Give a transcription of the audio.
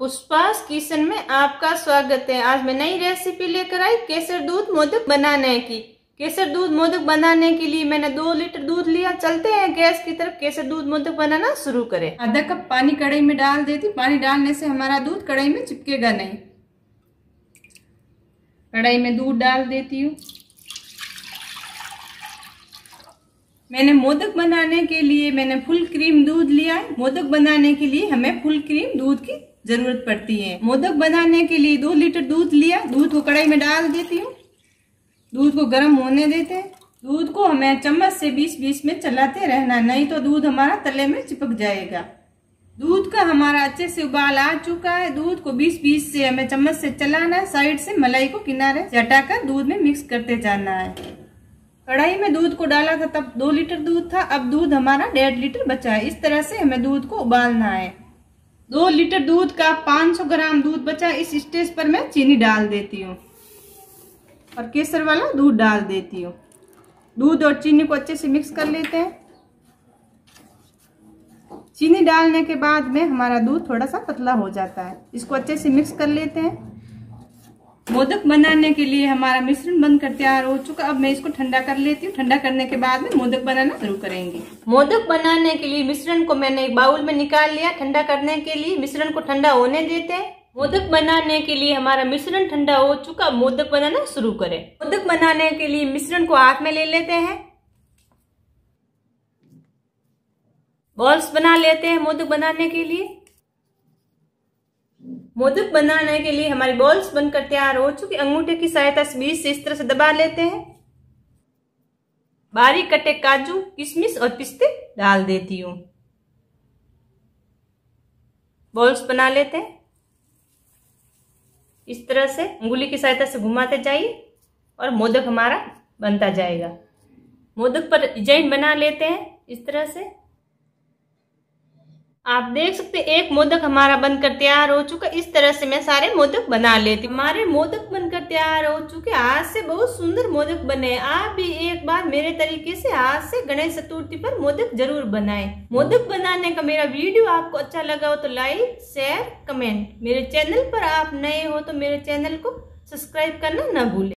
Pushpa's kitchen में आपका स्वागत है। आज मैं नई रेसिपी लेकर आई केसर दूध मोदक बनाने की। केसर दूध मोदक बनाने के लिए मैंने दो लीटर दूध लिया। चलते हैं गैस की तरफ़। केसर दूध मोदक बनाना शुरू करें। आधा कप पानी कढ़ाई में डाल देती। पानी डालने से हमारा दूध कढ़ाई में चिपकेगा नहीं। कढ़ाई में दूध डाल देती हूँ। मैंने मोदक बनाने के लिए मैंने फुल क्रीम दूध लिया है। मोदक बनाने के लिए हमें फुल क्रीम दूध की ज़रूरत पड़ती है। मोदक बनाने के लिए दो लीटर दूध लिया। दूध को कढ़ाई में डाल देती हूँ। दूध को गर्म होने देते हैं। दूध को हमें चम्मच से बीस बीस में चलाते रहना, नहीं तो दूध हमारा तले में चिपक जाएगा। दूध का हमारा अच्छे से उबाल आ चुका है। दूध को बीस बीस से हमें चम्मच से चलाना है। साइड से मलाई को किनारे से हटाकर दूध में मिक्स करते जाना है। कढ़ाई में दूध को डाला था, तब दो लीटर दूध था, अब दूध हमारा डेढ़ लीटर बचा है। इस तरह से हमें दूध को उबालना है। दो लीटर दूध का 500 ग्राम दूध बचा, इस स्टेज पर मैं चीनी डाल देती हूँ और केसर वाला दूध डाल देती हूँ। दूध और चीनी को अच्छे से मिक्स कर लेते हैं। चीनी डालने के बाद में हमारा दूध थोड़ा सा पतला हो जाता है। इसको अच्छे से मिक्स कर लेते हैं। मोदक बनाने के लिए हमारा मिश्रण बनकर तैयार हो चुका अब मैं इसको ठंडा कर लेती हूँ। ठंडा करने के बाद में मोदक बनाना शुरू करेंगे। मोदक बनाने के लिए मिश्रण को मैंने एक बाउल में निकाल लिया। ठंडा करने के लिए मिश्रण को ठंडा होने देते हैं। मोदक बनाने के लिए हमारा मिश्रण ठंडा हो चुका मोदक बनाना शुरू करें। मोदक बनाने के लिए मिश्रण को हाथ में ले लेते हैं। बॉल्स बना लेते हैं मोदक बनाने के लिए। मोदक बनाने के लिए हमारी बॉल्स बनकर तैयार हो चुकी। अंगूठे की सहायता से बीच से इस तरह से दबा लेते हैं। बारीक कटे काजू, किशमिश और पिस्ते डाल देती हूँ। बॉल्स बना लेते हैं। इस तरह से उंगली की सहायता से घुमाते जाइए और मोदक हमारा बनता जाएगा। मोदक पर डिज़ाइन बना लेते हैं। इस तरह से आप देख सकते एक मोदक हमारा बनकर तैयार हो चुका इस तरह से मैं सारे मोदक बना लेती हमारे मोदक बनकर तैयार हो चुके आज से बहुत सुंदर मोदक बने आप भी एक बार मेरे तरीके से आज से गणेश चतुर्थी पर मोदक ज़रूर बनाएँ। मोदक बनाने का मेरा वीडियो आपको अच्छा लगा हो तो लाइक, शेयर, कमेंट। मेरे चैनल पर आप नए हो तो मेरे चैनल को सब्सक्राइब करना न भूलें।